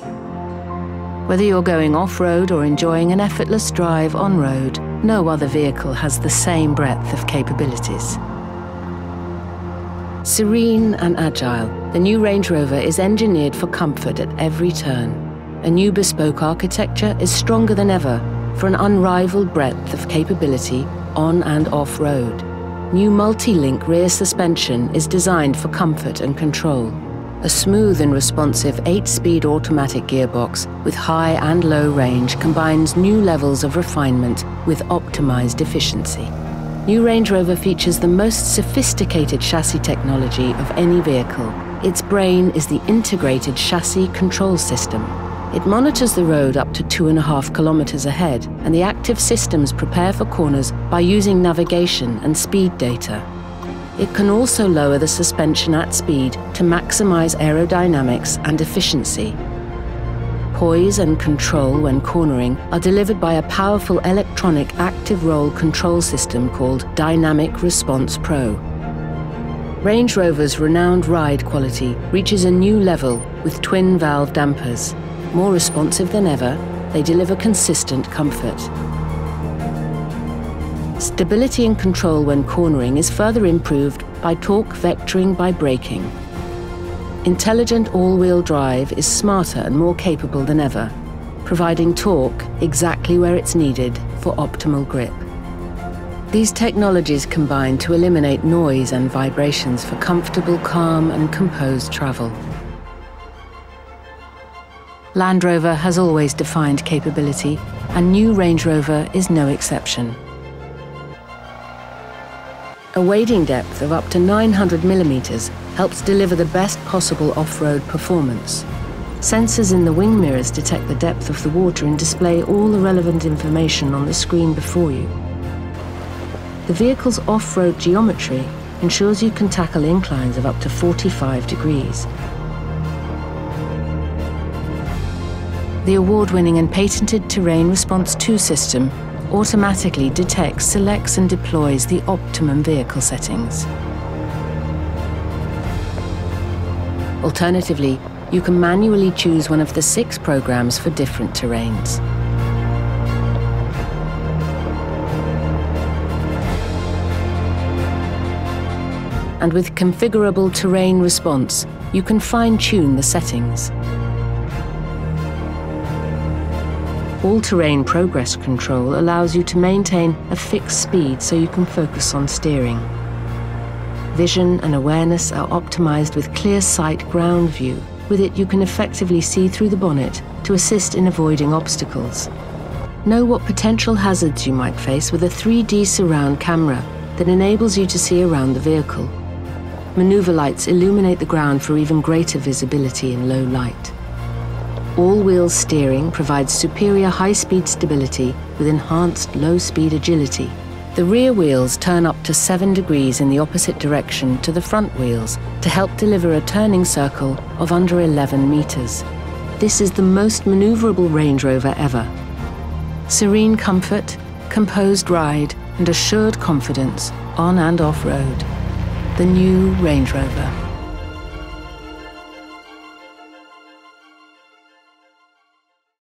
Whether you're going off-road or enjoying an effortless drive on-road, no other vehicle has the same breadth of capabilities. Serene and agile, the new Range Rover is engineered for comfort at every turn. A new bespoke architecture is stronger than ever for an unrivaled breadth of capability on and off-road. New multi-link rear suspension is designed for comfort and control. A smooth and responsive 8-speed automatic gearbox with high and low range combines new levels of refinement with optimized efficiency. New Range Rover features the most sophisticated chassis technology of any vehicle. Its brain is the integrated chassis control system. It monitors the road up to two and a half kilometers ahead, and the active systems prepare for corners by using navigation and speed data. It can also lower the suspension at speed to maximize aerodynamics and efficiency. Poise and control when cornering are delivered by a powerful electronic active roll control system called Dynamic Response Pro. Range Rover's renowned ride quality reaches a new level with twin valve dampers. More responsive than ever, they deliver consistent comfort. Stability and control when cornering is further improved by torque vectoring by braking. Intelligent all-wheel drive is smarter and more capable than ever, providing torque exactly where it's needed for optimal grip. These technologies combine to eliminate noise and vibrations for comfortable, calm and composed travel. Land Rover has always defined capability, and new Range Rover is no exception a wading depth of up to 900 millimeters helps deliver the best possible off-road performance. Sensors in the wing mirrors detect the depth of the water and display all the relevant information on the screen before you. The vehicle's off-road geometry ensures you can tackle inclines of up to 45 degrees. The award-winning and patented Terrain Response 2 system automatically detects, selects and deploys the optimum vehicle settings. Alternatively, you can manually choose one of the six programs for different terrains. And with configurable terrain response, you can fine-tune the settings. All-terrain progress control allows you to maintain a fixed speed so you can focus on steering. Vision and awareness are optimized with clear sight ground view. With it, you can effectively see through the bonnet to assist in avoiding obstacles. Know what potential hazards you might face with a 3D surround camera that enables you to see around the vehicle. Maneuver lights illuminate the ground for even greater visibility in low light. All-wheel steering provides superior high-speed stability with enhanced low-speed agility. The rear wheels turn up to 7 degrees in the opposite direction to the front wheels to help deliver a turning circle of under 11 meters. This is the most maneuverable Range Rover ever. Serene comfort, composed ride, and assured confidence on and off-road. The new Range Rover.